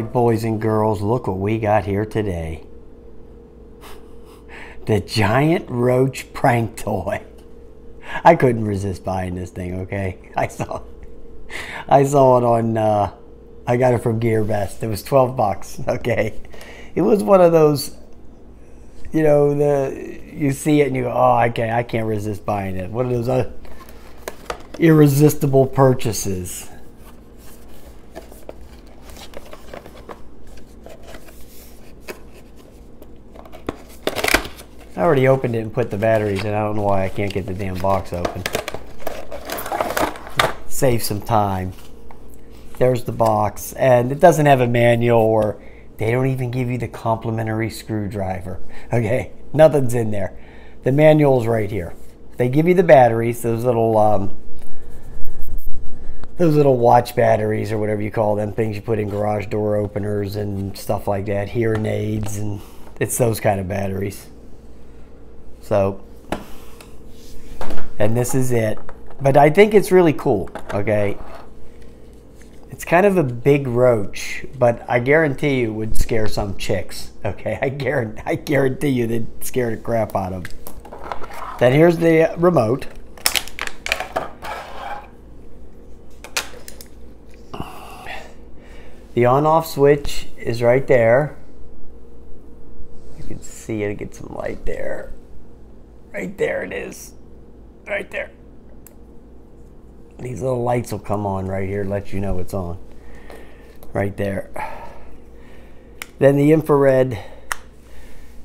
right, boys and girls, look what we got here today. the giant roach prank toy. I couldn't resist buying this thing, okay? I saw I saw it on uh, I got it from GearBest. It was 12 bucks, okay? It was one of those you know, the you see it and you go, "Oh, okay, I can't resist buying it." One of those irresistible purchases. I already opened it and put the batteries in. I don't know why I can't get the damn box open. Save some time. There's the box. And it doesn't have a manual or they don't even give you the complimentary screwdriver. Okay, nothing's in there. The manual's right here. They give you the batteries, those little um, those little watch batteries or whatever you call them, things you put in garage door openers and stuff like that, hearing aids, and it's those kind of batteries. So, and this is it. But I think it's really cool, okay? It's kind of a big roach, but I guarantee you would scare some chicks, okay? I guarantee, I guarantee you they'd scare the crap out of them. Then here's the remote. The on-off switch is right there. You can see it, get some light there. Right there it is. Right there. These little lights will come on right here, let you know it's on. Right there. Then the infrared,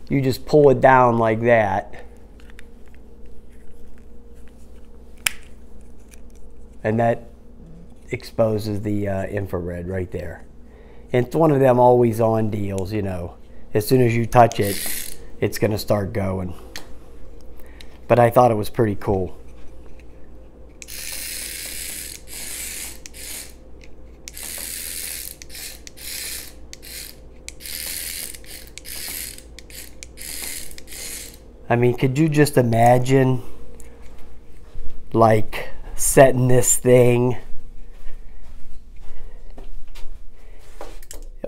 you just pull it down like that. And that exposes the uh, infrared right there. And it's one of them always on deals, you know. As soon as you touch it, it's going to start going but I thought it was pretty cool. I mean, could you just imagine like setting this thing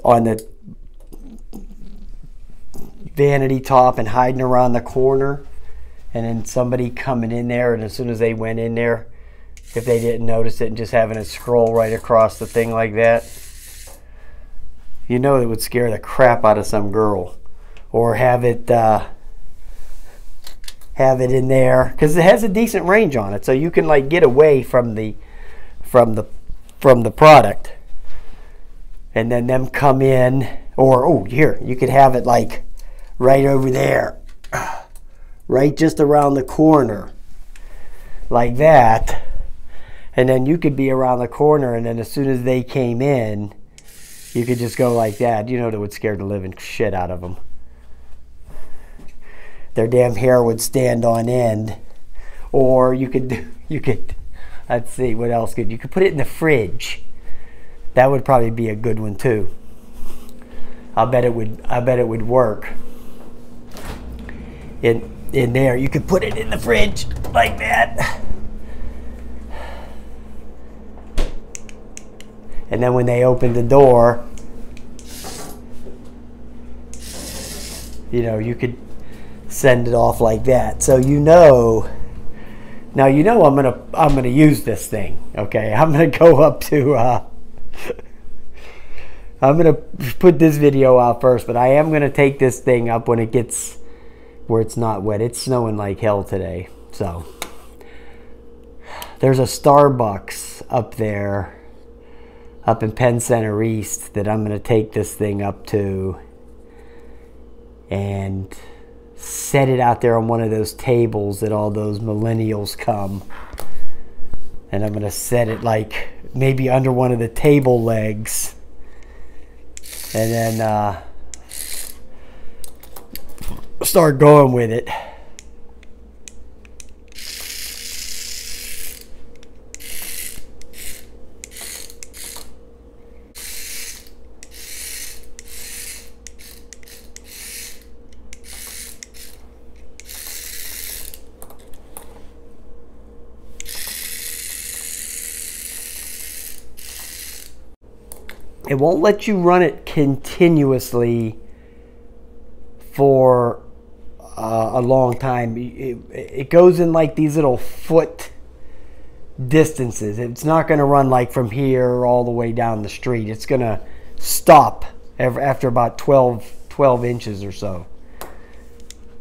on the vanity top and hiding around the corner? And then somebody coming in there, and as soon as they went in there, if they didn't notice it, and just having it scroll right across the thing like that, you know it would scare the crap out of some girl, or have it uh, have it in there because it has a decent range on it, so you can like get away from the from the from the product, and then them come in, or oh here you could have it like right over there right just around the corner like that. And then you could be around the corner and then as soon as they came in you could just go like that. You know that would scare the living shit out of them their damn hair would stand on end. Or you could you could let's see what else could you could put it in the fridge. That would probably be a good one too. I bet it would i bet it would work. In in there. You could put it in the fridge like that. And then when they open the door, you know, you could send it off like that. So you know, now you know I'm gonna I'm gonna use this thing. Okay, I'm gonna go up to. Uh, I'm gonna put this video out first, but I am gonna take this thing up when it gets where it's not wet. It's snowing like hell today. So there's a Starbucks up there, up in Penn Center East, that I'm going to take this thing up to and set it out there on one of those tables that all those millennials come. And I'm going to set it like maybe under one of the table legs. And then, uh, start going with it. it won't let you run it continuously for uh, a long time. It, it goes in like these little foot distances. It's not going to run like from here all the way down the street. It's going to stop after about 12, 12 inches or so.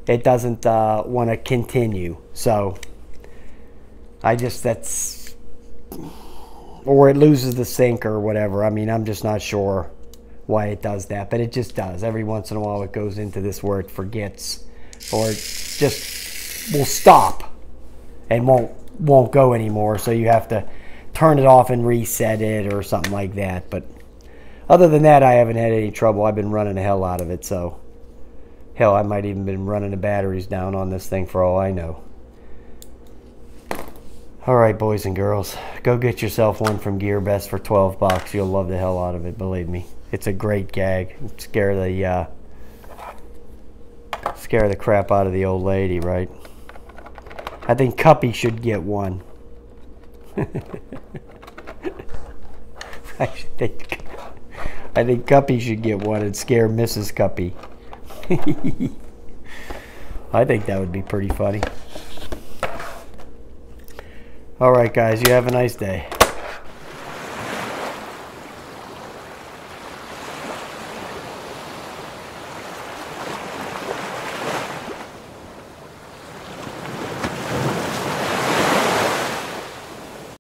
It doesn't uh, want to continue. So I just, that's, or it loses the sync or whatever. I mean, I'm just not sure why it does that, but it just does. Every once in a while it goes into this where it forgets or just will stop and won't won't go anymore. So you have to turn it off and reset it or something like that. But other than that, I haven't had any trouble. I've been running the hell out of it. So hell, I might even been running the batteries down on this thing for all I know. All right, boys and girls, go get yourself one from GearBest for 12 bucks. You'll love the hell out of it, believe me. It's a great gag. Scare the uh, scare the crap out of the old lady, right? I think Cuppy should get one. I think I think Cuppy should get one and scare Mrs. Cuppy. I think that would be pretty funny. All right, guys, you have a nice day.